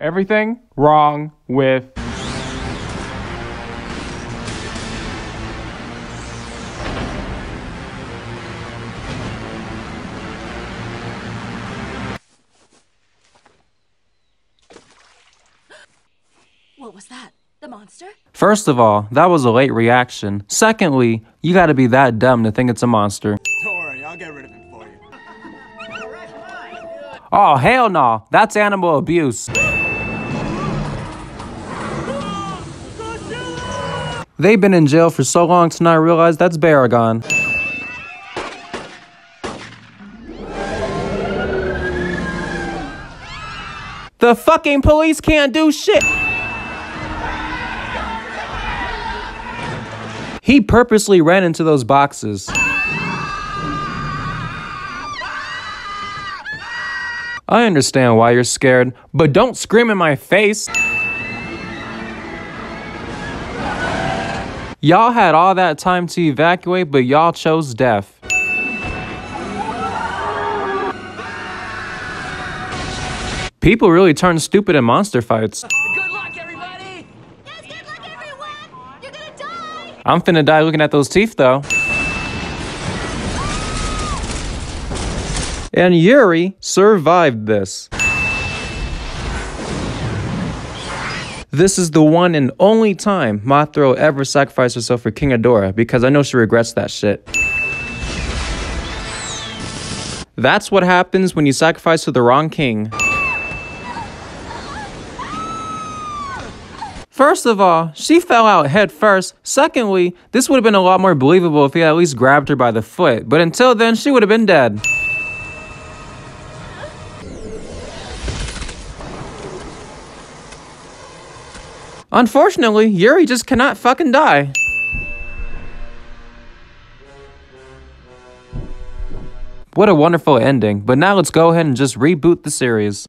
Everything wrong with. What was that? The monster? First of all, that was a late reaction. Secondly, you gotta be that dumb to think it's a monster. Don't worry, I'll get rid of him for you. Oh, hell no. That's animal abuse. They've been in jail for so long to not realize that's Baragon. The fucking police can't do shit. He purposely ran into those boxes. I understand why you're scared, but don't scream in my face. Y'all had all that time to evacuate, but y'all chose death. People really turn stupid in monster fights. Good luck, everybody! Yes, good luck, everyone! You're gonna! I'm finna die looking at those teeth though. And Yuri survived this. This is the one and only time Mothra ever sacrificed herself for King Ghidorah because I know she regrets that shit. That's what happens when you sacrifice to the wrong king. First of all, she fell out head first. Secondly, this would have been a lot more believable if he at least grabbed her by the foot, but until then, she would have been dead. Unfortunately, Yuri just cannot fucking die. What a wonderful ending, but now let's go ahead and just reboot the series.